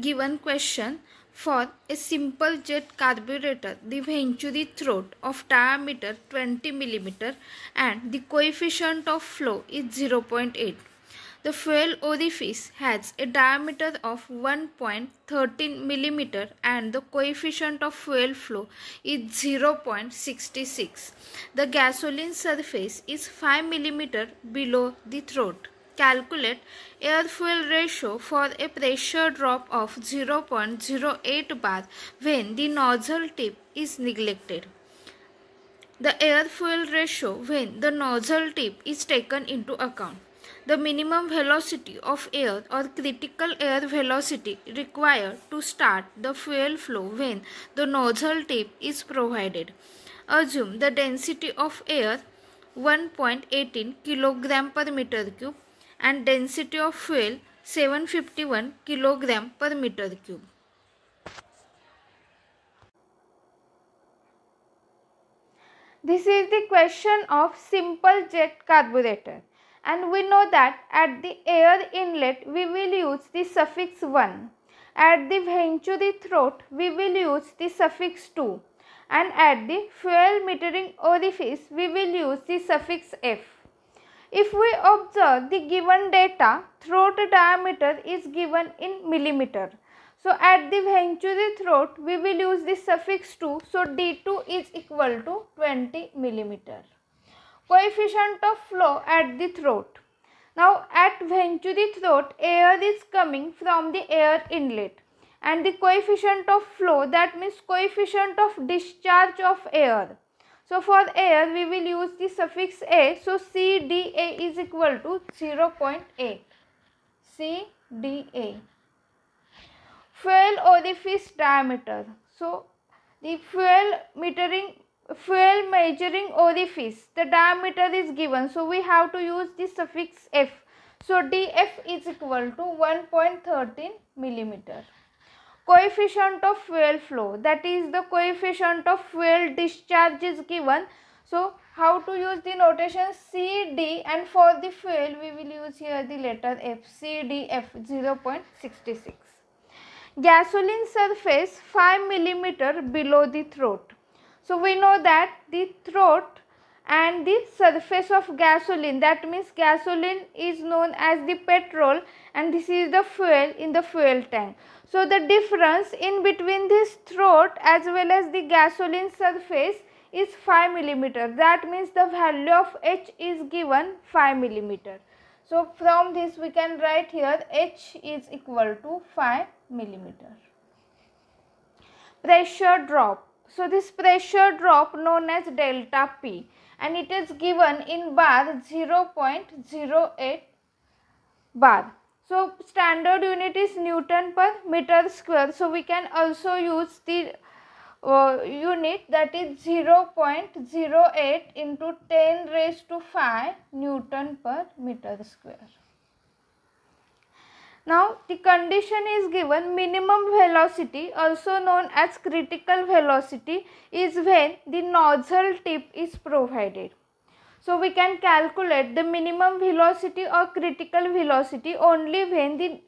given question for a simple jet carburetor the venturi throat of diameter 20 mm and the coefficient of flow is 0.8 the fuel orifice has a diameter of 1.13 mm and the coefficient of fuel flow is 0.66. The gasoline surface is 5 mm below the throat. Calculate air fuel ratio for a pressure drop of 0.08 bar when the nozzle tip is neglected. The air fuel ratio when the nozzle tip is taken into account the minimum velocity of air or critical air velocity required to start the fuel flow when the nozzle tip is provided. Assume the density of air 1.18 kg per meter cube and density of fuel 751 kg per meter cube. This is the question of simple jet carburetor and we know that at the air inlet we will use the suffix 1 at the venturi throat we will use the suffix 2 and at the fuel metering orifice we will use the suffix f. If we observe the given data, throat diameter is given in millimeter. So at the venturi throat we will use the suffix 2. So D2 is equal to 20 millimeter coefficient of flow at the throat. Now at venturi throat air is coming from the air inlet and the coefficient of flow that means coefficient of discharge of air. So for air we will use the suffix a. So CDA is equal to 0.8. CDA. Fuel orifice diameter. So the fuel metering fuel measuring orifice the diameter is given so we have to use the suffix f so df is equal to 1.13 millimeter coefficient of fuel flow. That is the coefficient of fuel discharge is given. So how to use the notation cd and for the fuel we will use here the letter f cdf 0.66 gasoline surface 5 millimeter below the throat. So we know that the throat and the surface of gasoline that means gasoline is known as the petrol and this is the fuel in the fuel tank. So the difference in between this throat as well as the gasoline surface is 5 millimeter that means the value of H is given 5 millimeter. So from this we can write here H is equal to 5 millimeter. Pressure drop so this pressure drop known as delta P and it is given in bar 0.08 bar. So standard unit is Newton per meter square. So we can also use the uh, unit that is 0.08 into 10 raised to 5 Newton per meter square. Now the condition is given minimum velocity also known as critical velocity is when the nozzle tip is provided. So we can calculate the minimum velocity or critical velocity only when the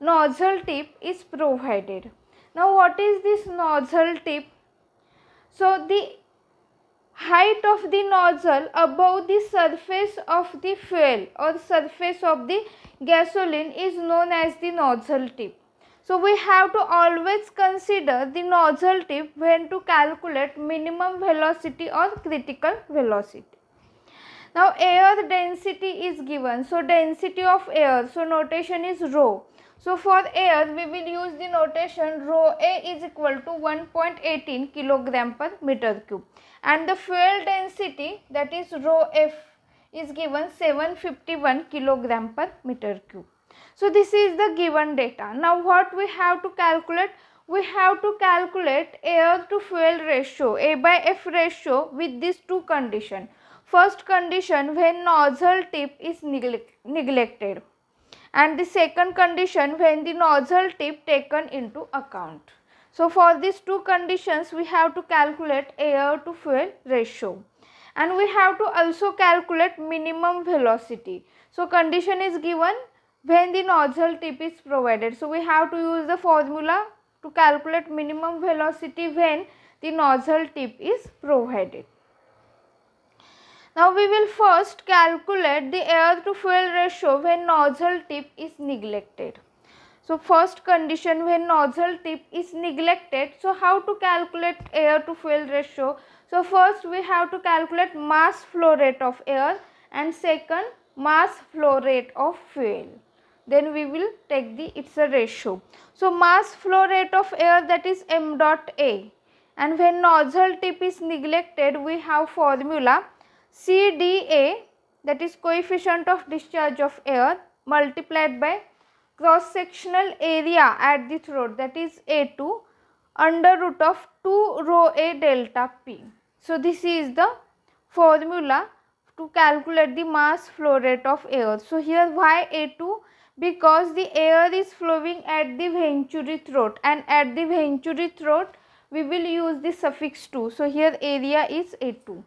nozzle tip is provided. Now what is this nozzle tip? So the height of the nozzle above the surface of the fuel or surface of the gasoline is known as the nozzle tip. So we have to always consider the nozzle tip when to calculate minimum velocity or critical velocity. Now air density is given. So density of air. So notation is rho. So for air we will use the notation rho A is equal to 1.18 kilogram per meter cube and the fuel density that is rho F is given 751 kilogram per meter cube. So this is the given data. Now what we have to calculate? We have to calculate air to fuel ratio A by F ratio with these two conditions. First condition when nozzle tip is neglected and the second condition when the nozzle tip taken into account. So for these two conditions we have to calculate air to fuel ratio and we have to also calculate minimum velocity. So condition is given when the nozzle tip is provided. So we have to use the formula to calculate minimum velocity when the nozzle tip is provided. Now we will first calculate the air to fuel ratio when nozzle tip is neglected. So first condition when nozzle tip is neglected. So how to calculate air to fuel ratio? So first we have to calculate mass flow rate of air and second mass flow rate of fuel then we will take the it's a ratio. So mass flow rate of air that is m dot a and when nozzle tip is neglected we have formula CDA that is coefficient of discharge of air multiplied by cross sectional area at the throat that is A2 under root of 2 rho A delta P. So this is the formula to calculate the mass flow rate of air. So here why A2 because the air is flowing at the venturi throat and at the venturi throat we will use the suffix 2. So, here area is A2.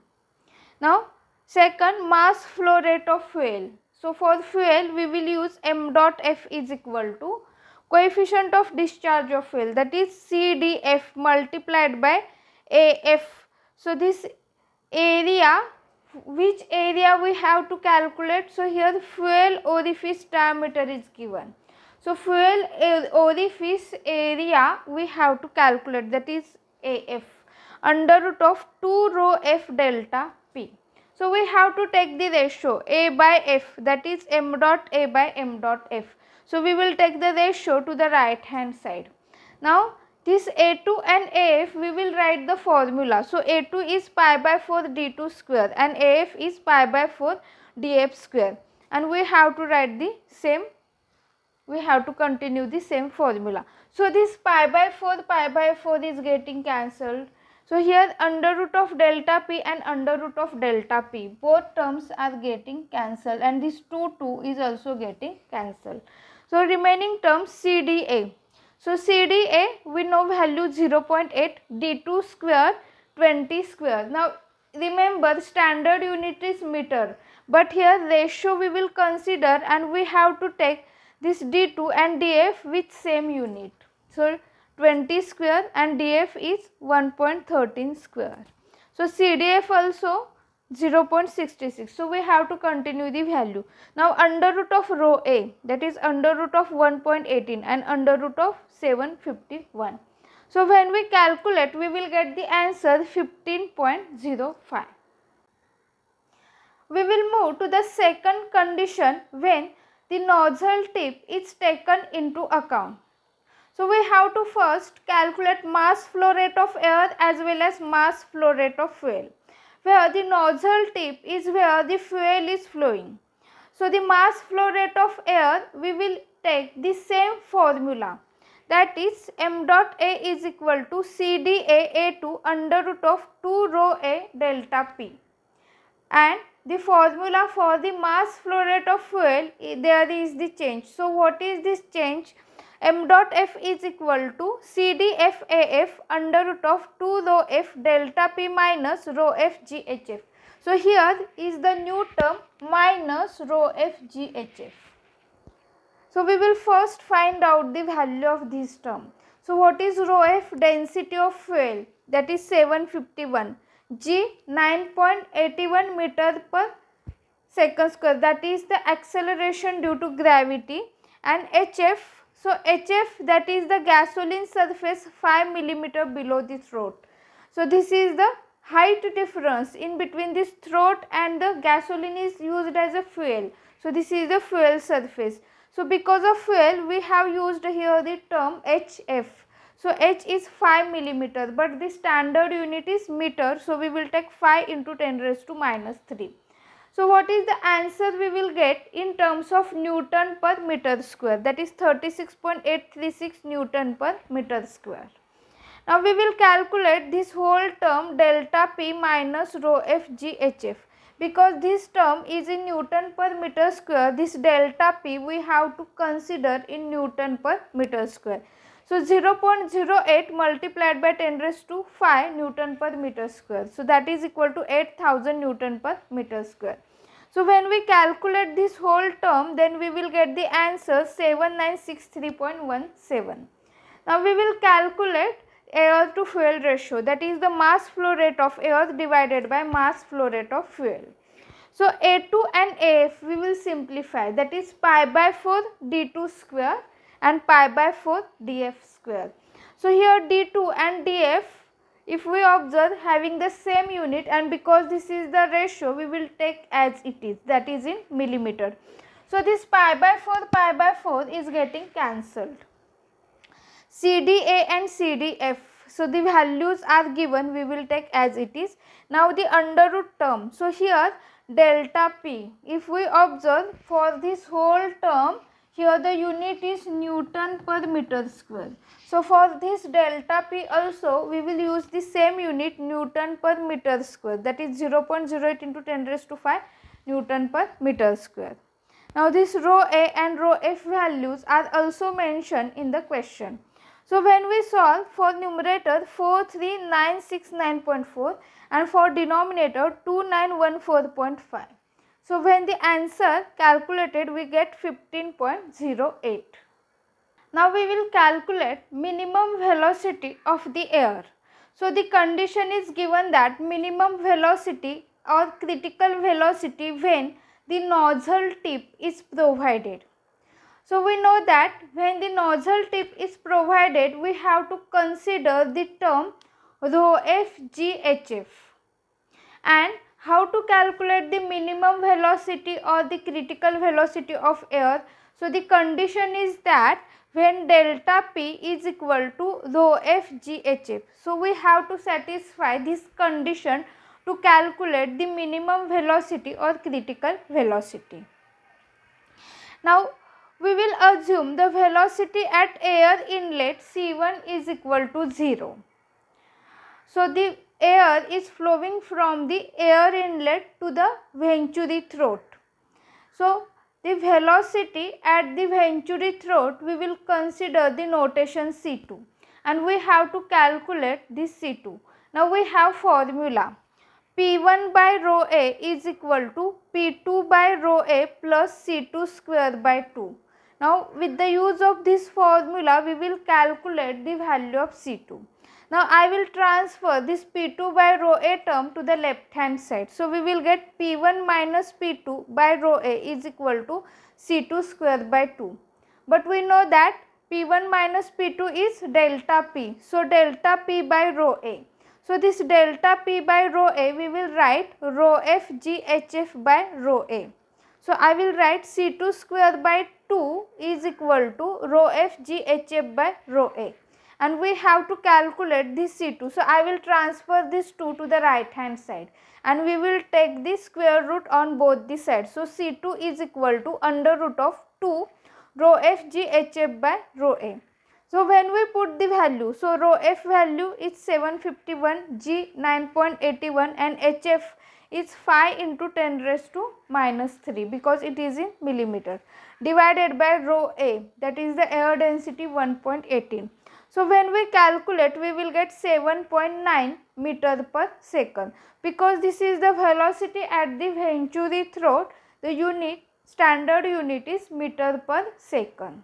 Now, second mass flow rate of fuel. So, for fuel we will use m dot f is equal to coefficient of discharge of fuel that is CDF multiplied by AF. So, this area which area we have to calculate. So, here the fuel orifice diameter is given. So, fuel uh, orifice area we have to calculate that is AF under root of 2 rho F delta P. So, we have to take the ratio A by F that is m dot A by m dot F. So, we will take the ratio to the right hand side. Now, this A2 and AF we will write the formula. So A2 is pi by 4 D2 square and AF is pi by 4 DF square and we have to write the same we have to continue the same formula. So this pi by 4 pi by 4 is getting cancelled. So here under root of delta p and under root of delta p both terms are getting cancelled and this 2 2 is also getting cancelled. So remaining terms CDA so CDA we know value 0.8 D2 square 20 square. Now remember standard unit is meter but here ratio we will consider and we have to take this D2 and DF with same unit. So 20 square and DF is 1.13 square. So CDF also 0.66. So we have to continue the value. Now under root of rho A that is under root of 1.18 and under root of 751. So when we calculate we will get the answer 15.05. We will move to the second condition when the nozzle tip is taken into account. So we have to first calculate mass flow rate of air as well as mass flow rate of fuel where the nozzle tip is where the fuel is flowing. So the mass flow rate of air we will take the same formula that is m dot a is equal to CDA A2 under root of 2 rho A delta P and the formula for the mass flow rate of fuel there is the change. So what is this change? M dot f is equal to CDFAF under root of 2 rho f delta p minus rho f GHF. So here is the new term minus rho f GHF. So we will first find out the value of this term. So what is rho f density of fuel that is 751 g 9.81 meter per second square that is the acceleration due to gravity and hf so HF that is the gasoline surface 5 millimeter below the throat. So this is the height difference in between this throat and the gasoline is used as a fuel. So this is the fuel surface. So because of fuel we have used here the term HF. So H is 5 millimeter but the standard unit is meter. So we will take 5 into 10 raised to minus 3. So what is the answer we will get in terms of Newton per meter square that is 36.836 Newton per meter square. Now we will calculate this whole term delta P minus rho F G H F because this term is in Newton per meter square this delta P we have to consider in Newton per meter square. So 0.08 multiplied by 10 raised to 5 Newton per meter square. So that is equal to 8000 Newton per meter square. So when we calculate this whole term then we will get the answer 7963.17. Now we will calculate air to fuel ratio that is the mass flow rate of air divided by mass flow rate of fuel. So A2 and AF we will simplify that is pi by 4 D2 square and pi by 4 DF square. So here D2 and DF if we observe having the same unit and because this is the ratio we will take as it is that is in millimeter. So this pi by 4 pi by 4 is getting cancelled. CDA and CDF. So the values are given we will take as it is. Now the under root term. So here delta P. If we observe for this whole term here the unit is Newton per meter square. So for this delta P also we will use the same unit Newton per meter square that is 0.08 into 10 raised to 5 Newton per meter square. Now this rho A and rho F values are also mentioned in the question. So when we solve for numerator 4396.9.4 and for denominator 2914.5. So when the answer calculated we get 15.08. Now we will calculate minimum velocity of the air. So the condition is given that minimum velocity or critical velocity when the nozzle tip is provided. So we know that when the nozzle tip is provided, we have to consider the term rho f g h f and calculate the minimum velocity or the critical velocity of air. So the condition is that when delta p is equal to rho f g h f. So we have to satisfy this condition to calculate the minimum velocity or critical velocity. Now we will assume the velocity at air inlet C1 is equal to 0. So, the air is flowing from the air inlet to the venturi throat. So, the velocity at the venturi throat we will consider the notation C2 and we have to calculate this C2. Now, we have formula P1 by rho A is equal to P2 by rho A plus C2 square by 2. Now with the use of this formula we will calculate the value of C2. Now I will transfer this P2 by rho A term to the left hand side. So we will get P1 minus P2 by rho A is equal to C2 square by 2. But we know that P1 minus P2 is delta P. So delta P by rho A. So this delta P by rho A we will write rho F G H F by rho A. So I will write C2 square by 2 is equal to rho f g h f by rho a and we have to calculate this C2. So, I will transfer this 2 to the right hand side and we will take the square root on both the sides. So, C2 is equal to under root of 2 rho f g h f by rho a. So, when we put the value, so rho f value is 751, g 9.81 and hf is 5 into 10 raised to minus 3 because it is in millimeter divided by rho A that is the air density 1.18. So when we calculate we will get 7.9 meter per second because this is the velocity at the venturi throat the unit standard unit is meter per second.